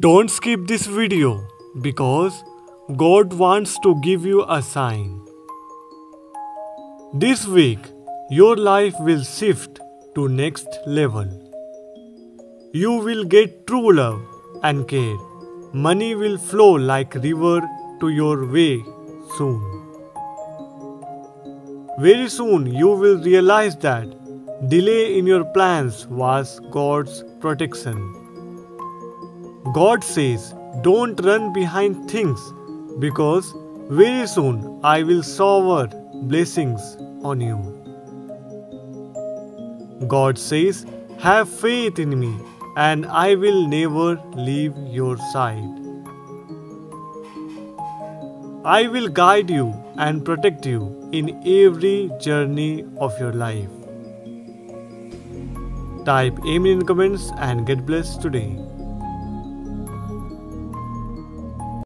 Don't skip this video because God wants to give you a sign. This week, your life will shift to next level. You will get true love and care. Money will flow like river to your way soon. Very soon you will realize that delay in your plans was God's protection. God says, don't run behind things because very soon I will shower blessings on you. God says, Have faith in me, and I will never leave your side. I will guide you and protect you in every journey of your life. Type Amen in comments and get blessed today.